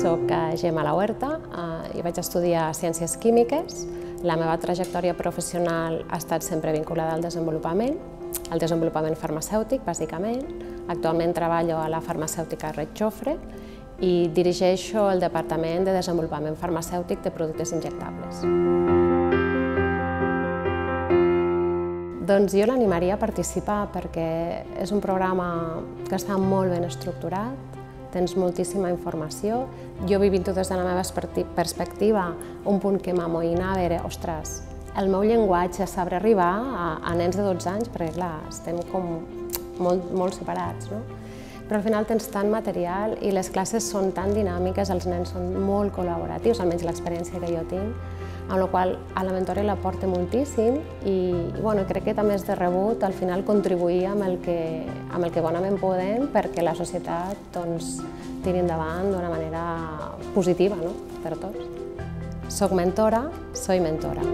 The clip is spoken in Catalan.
Soc eh, Gemma La Huerta eh, i vaig estudiar Ciències Químiques. La meva trajectòria professional ha estat sempre vinculada al desenvolupament, al desenvolupament farmacèutic, bàsicament. Actualment treballo a la farmacèutica Red Jofre i dirigeixo el Departament de Desenvolupament Farmacèutic de Productes Injectables. Doncs jo l'animaria a participar perquè és un programa que està molt ben estructurat, tens moltíssima informació. Jo vivint-ho des de la meva perspectiva, un punt que m'amoïnava era, ostres, el meu llenguatge sabrà arribar a, a nens de 12 anys, perquè clar, estem com molt, molt separats, no? Però al final tens tant material i les classes són tan dinàmiques, els nens són molt col·laboratius, almenys l'experiència que jo tinc, amb la qual a la mentoria l'aporta moltíssim i, bueno, crec que també és de rebut al final contribuir amb el que, amb el que bonament podem perquè la societat doncs, tiri endavant d'una manera positiva no? per tots. Soc mentora, soy mentora.